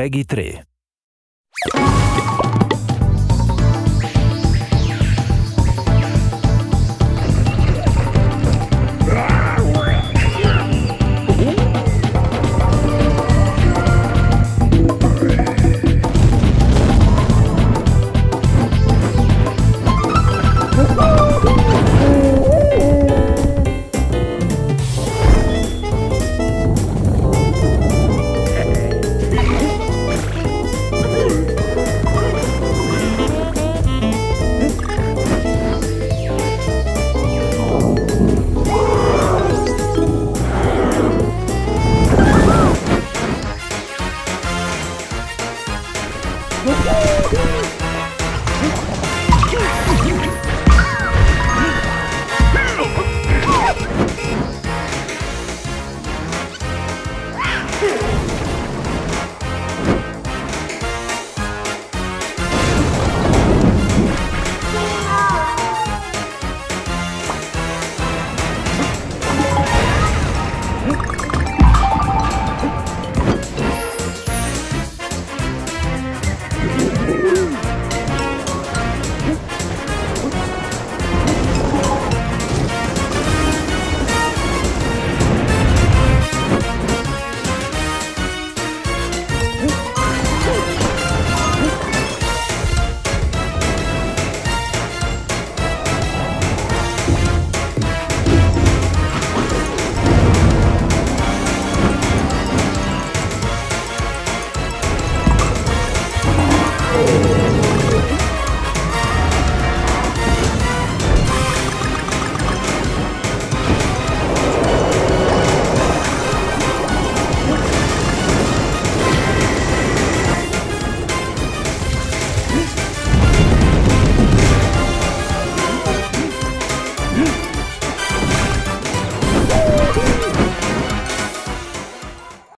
Peggy 3. Woo!